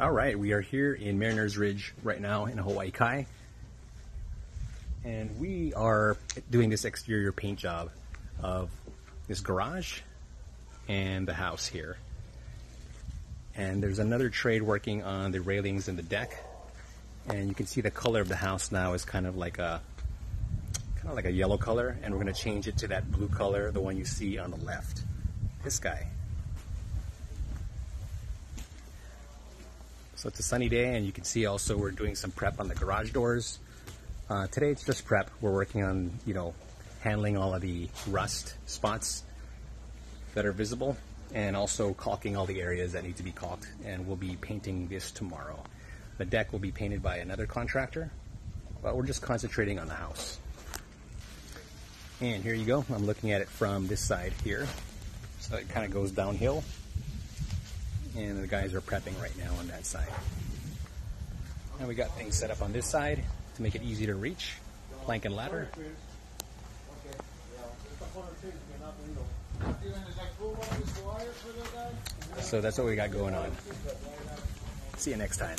All right, we are here in Mariners Ridge right now in Hawaii Kai. And we are doing this exterior paint job of this garage and the house here. And there's another trade working on the railings and the deck. And you can see the color of the house now is kind of like a kind of like a yellow color and we're going to change it to that blue color, the one you see on the left. This guy. So it's a sunny day, and you can see also we're doing some prep on the garage doors. Uh, today it's just prep. We're working on, you know, handling all of the rust spots that are visible and also caulking all the areas that need to be caulked. And we'll be painting this tomorrow. The deck will be painted by another contractor, but we're just concentrating on the house. And here you go. I'm looking at it from this side here. So it kind of goes downhill and the guys are prepping right now on that side. And we got things set up on this side to make it easy to reach, plank and ladder. So that's what we got going on. See you next time.